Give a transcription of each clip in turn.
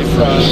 left front.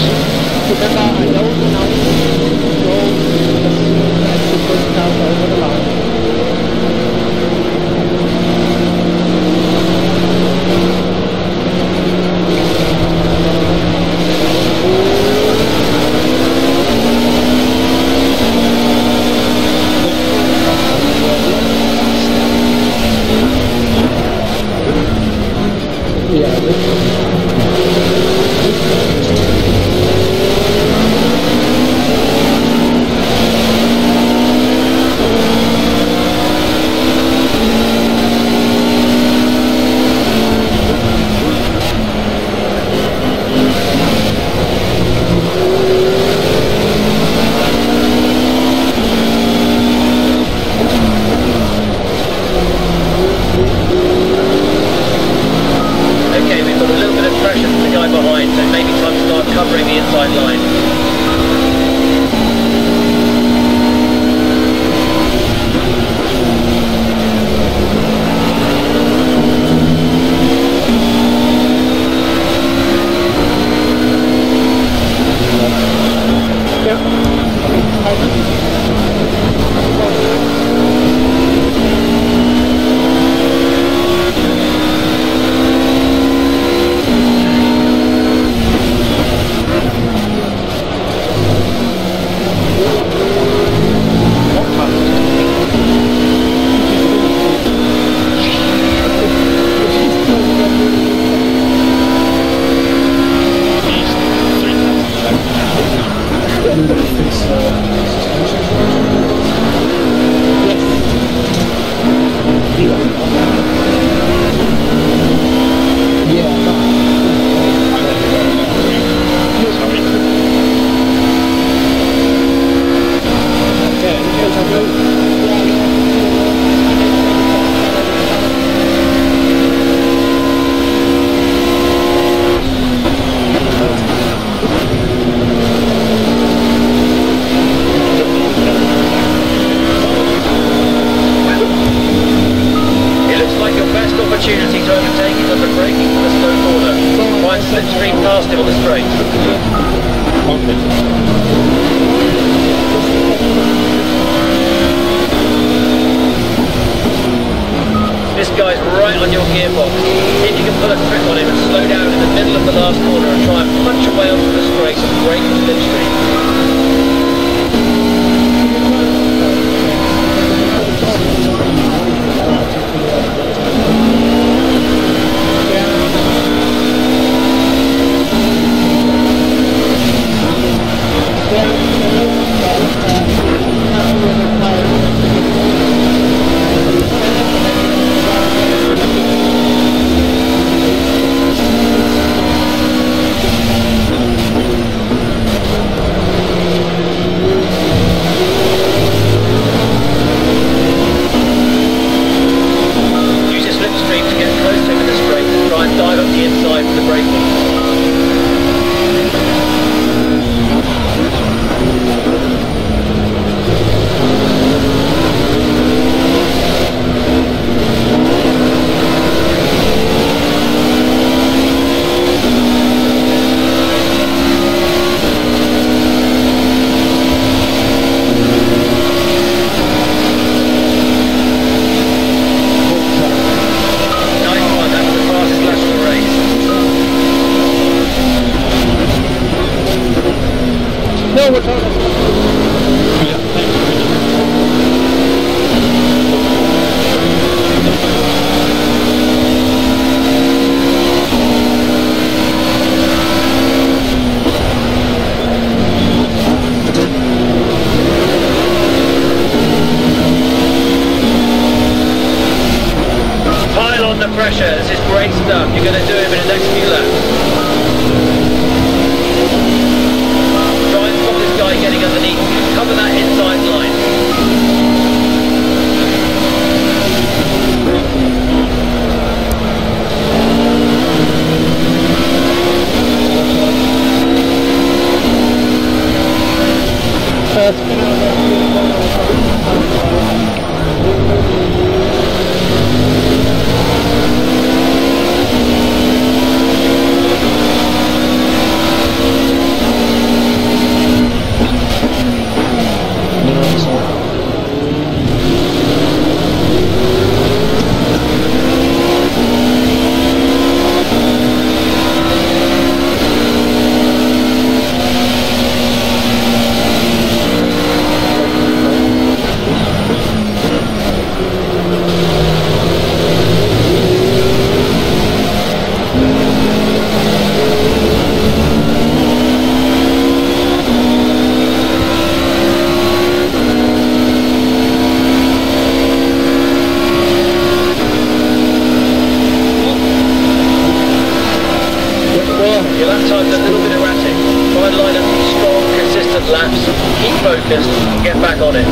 Your lap time's a little bit erratic. Try and line up strong, consistent laps. Keep focused and get back on it.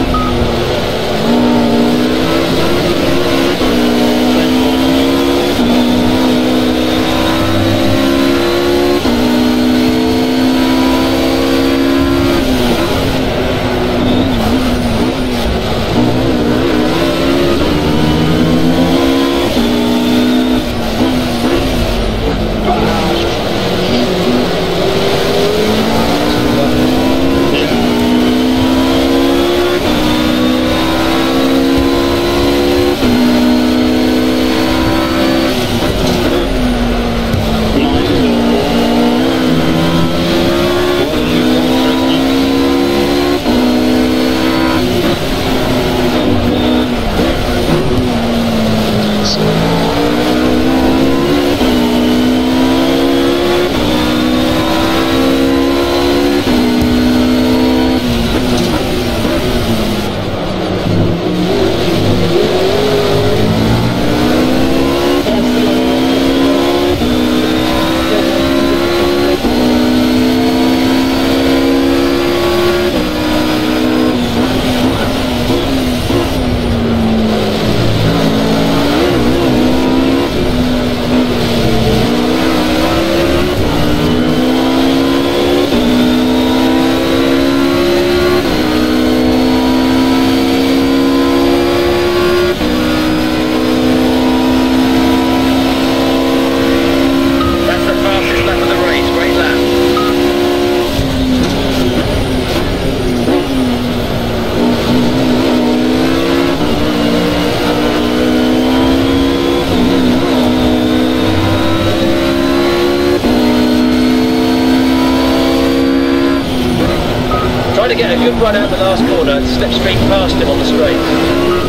Good run out the last corner, slipstream past him on the straight.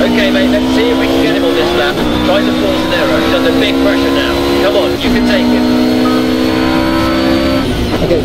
Okay, mate, let's see if we can get him on this lap. Try the force error. He's under big pressure now. Come on, you can take him. Okay,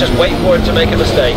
just wait for him to make a mistake.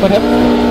Por exemplo.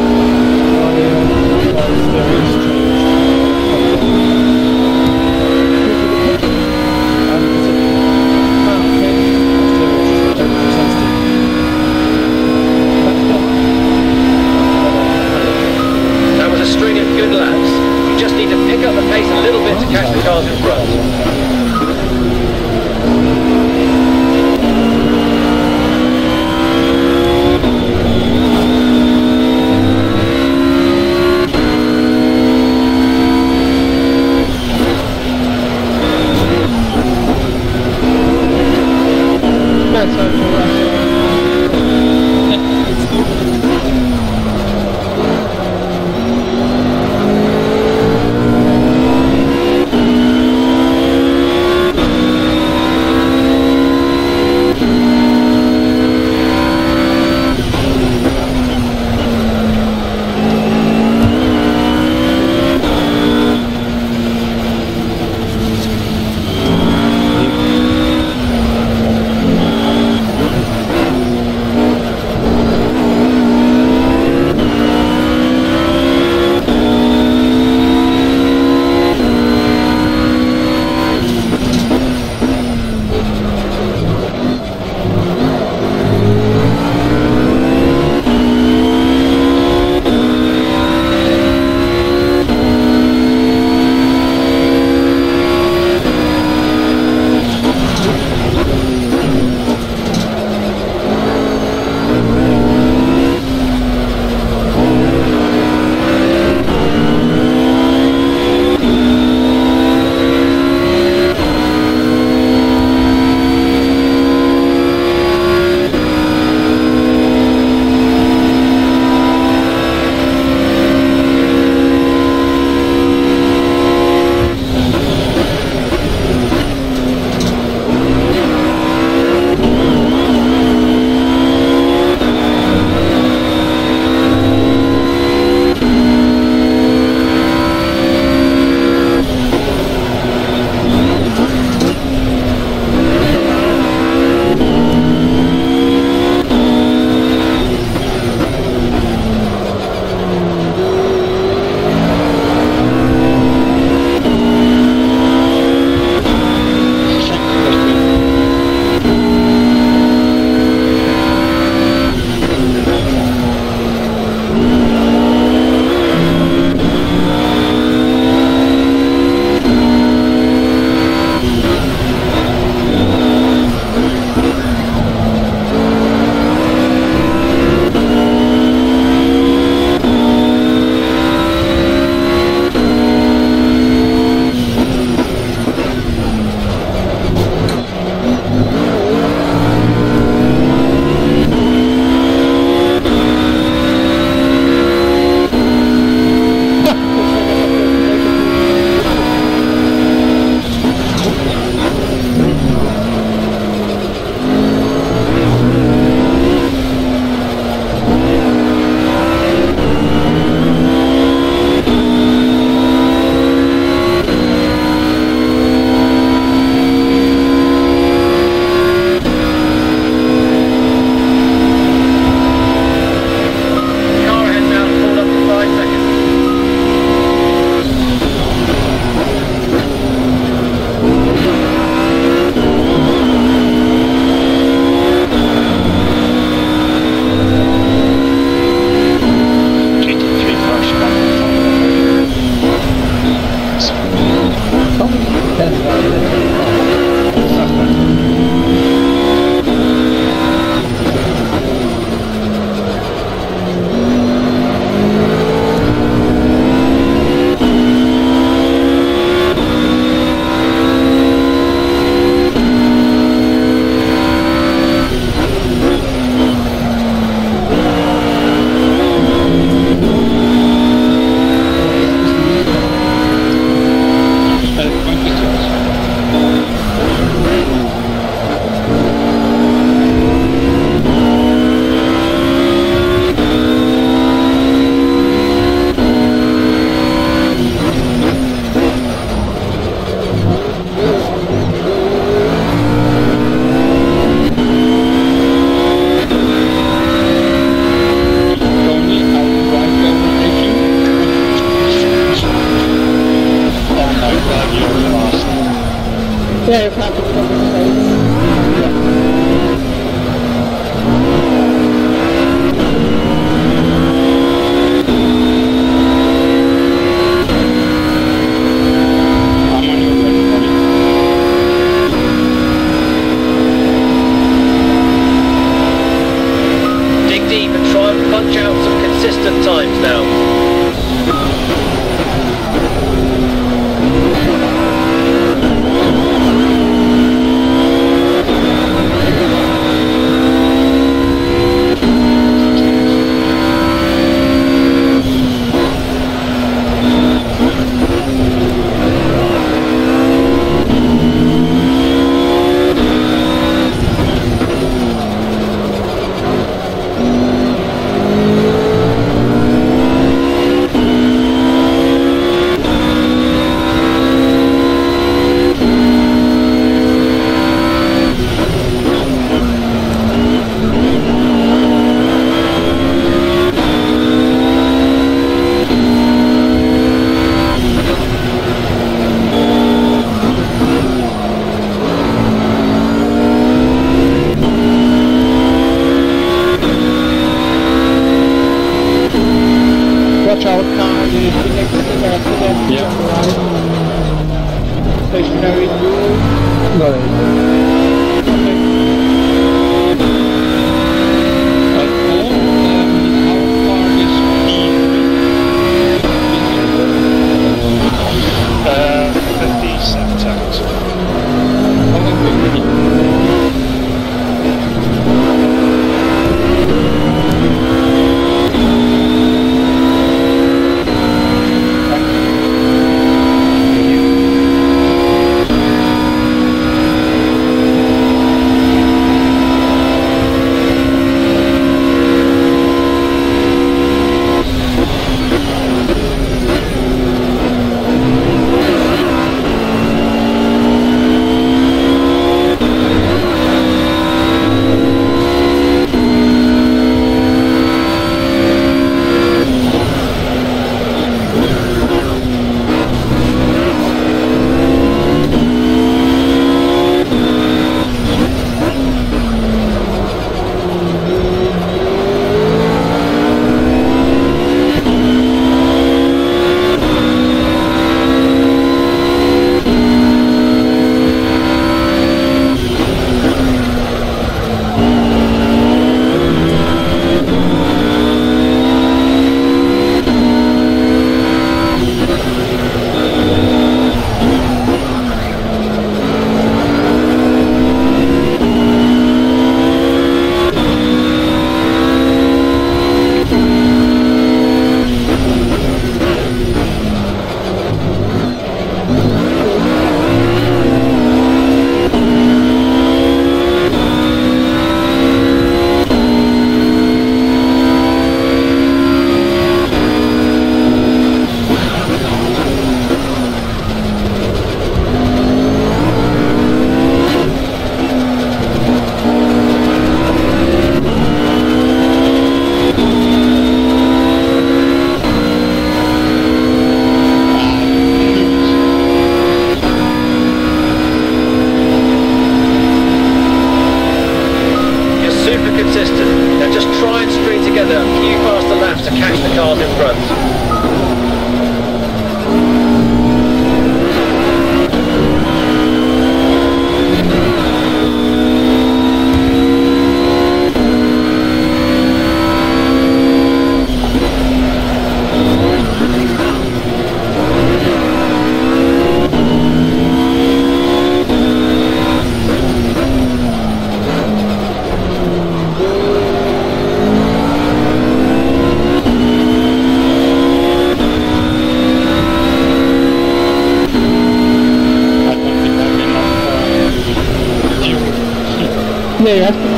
le das